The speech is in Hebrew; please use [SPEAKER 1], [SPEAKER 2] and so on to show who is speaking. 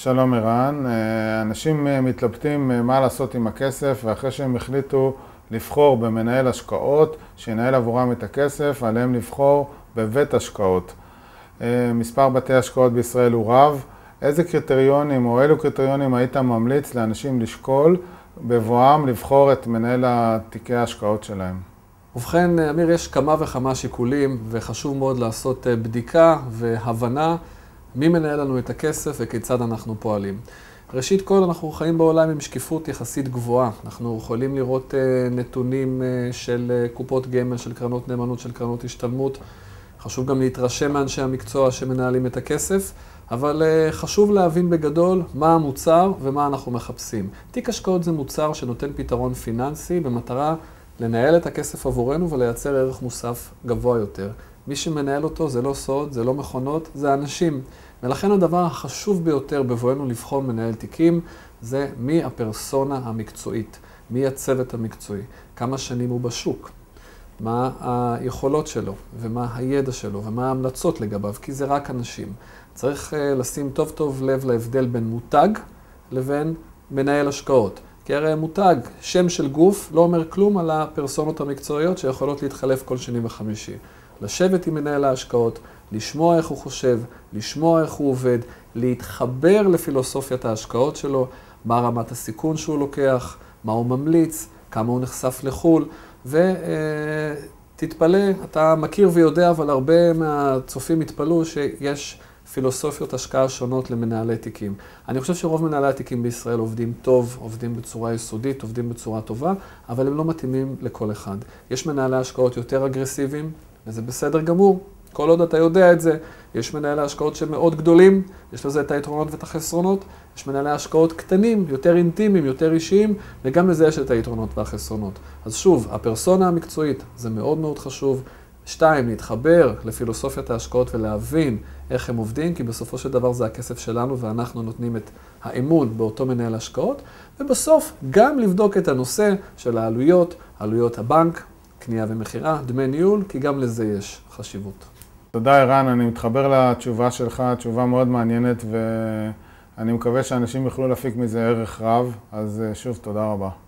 [SPEAKER 1] שלום ערן, אה, אנשים אה, מתלבטים אה, מה לעשות עם הכסף ואחרי שהם החליטו לבחור במנהל השקעות שינהל עבורם את הכסף, עליהם לבחור בבית השקעות. מספר בתי השקעות בישראל הוא רב. איזה קריטריונים או אילו קריטריונים היית ממליץ לאנשים לשקול בבואם לבחור את מנהל תיקי ההשקעות שלהם?
[SPEAKER 2] ובכן, אמיר, יש כמה וכמה שיקולים וחשוב מאוד לעשות בדיקה והבנה מי מנהל לנו את הכסף וכיצד אנחנו פועלים. ראשית כל, אנחנו חיים בעולם עם שקיפות יחסית גבוהה. אנחנו יכולים לראות uh, נתונים uh, של uh, קופות גמל, של קרנות נאמנות, של קרנות השתלמות. חשוב גם להתרשם מאנשי המקצוע שמנהלים את הכסף, אבל uh, חשוב להבין בגדול מה המוצר ומה אנחנו מחפשים. תיק השקעות זה מוצר שנותן פתרון פיננסי במטרה לנהל את הכסף עבורנו ולייצר ערך מוסף גבוה יותר. מי שמנהל אותו זה לא סוד, זה לא מכונות, זה אנשים. ולכן הדבר החשוב ביותר בבואנו לבחור מנהל תיקים זה מי הפרסונה המקצועית, מי הצוות המקצועי, כמה שנים הוא בשוק, מה היכולות שלו ומה הידע שלו ומה ההמלצות לגביו, כי זה רק אנשים. צריך uh, לשים טוב טוב לב להבדל בין מותג לבין מנהל השקעות. כי הרי מותג, שם של גוף, לא אומר כלום על הפרסונות המקצועיות שיכולות להתחלף כל שני וחמישי. לשבת עם מנהל ההשקעות, לשמוע איך הוא חושב, לשמוע איך הוא עובד, להתחבר לפילוסופיית ההשקעות שלו, מה רמת הסיכון שהוא לוקח, מה הוא ממליץ, כמה הוא נחשף לחו"ל, ותתפלא, אתה מכיר ויודע, אבל הרבה מהצופים יתפלאו שיש פילוסופיות השקעה שונות למנהלי תיקים. אני חושב שרוב מנהלי התיקים בישראל עובדים טוב, עובדים בצורה יסודית, עובדים בצורה טובה, אבל הם לא מתאימים לכל אחד. יש מנהלי השקעות יותר אגרסיביים, וזה בסדר גמור. כל עוד אתה יודע את זה, יש מנהלי השקעות שמאוד גדולים, יש לזה את היתרונות ואת החסרונות, יש מנהלי השקעות קטנים, יותר אינטימיים, יותר אישיים, וגם לזה יש את היתרונות והחסרונות. אז שוב, הפרסונה המקצועית זה מאוד מאוד חשוב. שתיים, להתחבר לפילוסופיית ההשקעות ולהבין איך הם עובדים, כי בסופו של דבר זה הכסף שלנו ואנחנו נותנים את האמון באותו מנהל השקעות. ובסוף, גם לבדוק את הנושא של העלויות, עלויות הבנק, קנייה ומכירה, דמי ניהול, כי גם לזה יש חשיבות.
[SPEAKER 1] תודה ערן, אני מתחבר לתשובה שלך, תשובה מאוד מעניינת ואני מקווה שאנשים יוכלו להפיק מזה ערך רב, אז אה, שוב, תודה רבה.